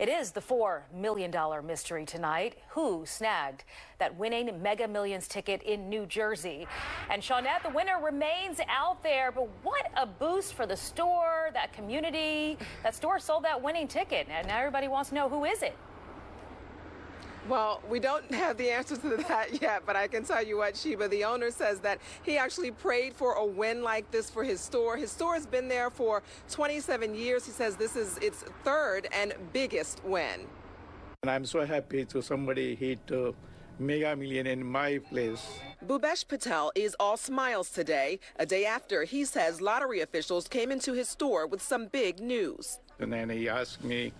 It is the $4 million mystery tonight. Who snagged that winning Mega Millions ticket in New Jersey? And Shawnette, the winner remains out there. But what a boost for the store, that community. That store sold that winning ticket. And now everybody wants to know who is it? Well, we don't have the answer to that yet, but I can tell you what, Shiba, the owner says that he actually prayed for a win like this for his store. His store has been there for 27 years. He says this is its third and biggest win. And I'm so happy to somebody hit uh, mega million in my place. Bhupesh Patel is all smiles today, a day after he says lottery officials came into his store with some big news. And then he asked me,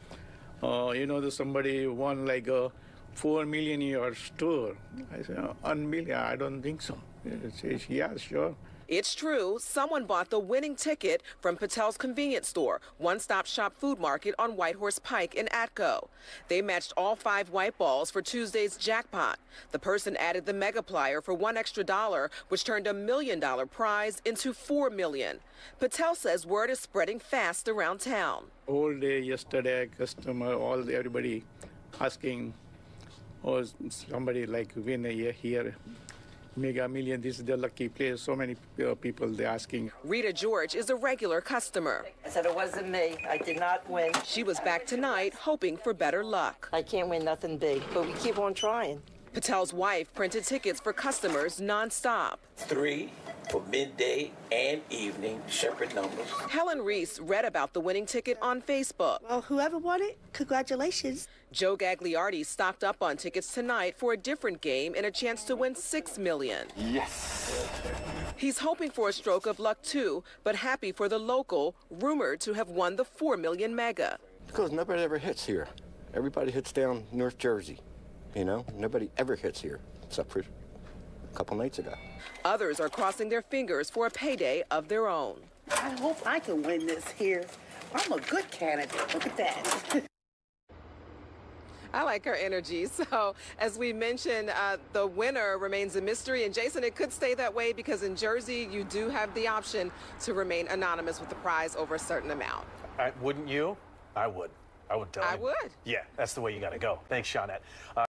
uh, you know, that somebody won like a four million in your store. I said, oh, one million? I don't think so. He says, yeah, sure. It's true. Someone bought the winning ticket from Patel's convenience store, One Stop Shop Food Market on Whitehorse Pike in Atco. They matched all five white balls for Tuesday's jackpot. The person added the megaplier for one extra dollar, which turned a million dollar prize into four million. Patel says word is spreading fast around town. All day yesterday, customer, all everybody asking, or somebody like win a year here. Mega Million, this is the lucky place. So many uh, people they're asking. Rita George is a regular customer. I said it wasn't me. I did not win. She was back tonight hoping for better luck. I can't win nothing big, but we keep on trying. Patel's wife printed tickets for customers nonstop. Three for midday and evening, separate numbers. Helen Reese read about the winning ticket on Facebook. Well, whoever won it, congratulations. Joe Gagliardi stocked up on tickets tonight for a different game and a chance to win six million. Yes. He's hoping for a stroke of luck too, but happy for the local, rumored to have won the four million mega. Because nobody ever hits here. Everybody hits down North Jersey. You know, nobody ever hits here except for a couple nights ago. Others are crossing their fingers for a payday of their own. I hope I can win this here. I'm a good candidate. Look at that. I like her energy. So, as we mentioned, uh, the winner remains a mystery. And Jason, it could stay that way because in Jersey, you do have the option to remain anonymous with the prize over a certain amount. I, wouldn't you? I would. I would tell I you. would. Yeah, that's the way you got to go. Thanks, Shawnette. Uh,